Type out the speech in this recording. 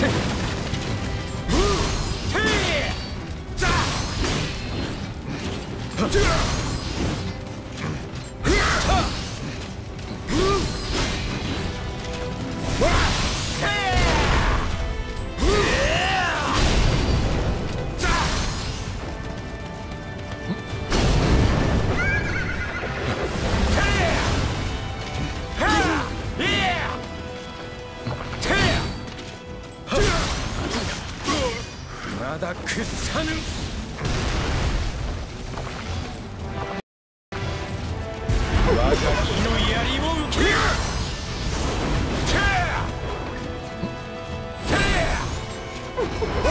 Yeah! だ屈さぬ我が火の槍を受けよテアャー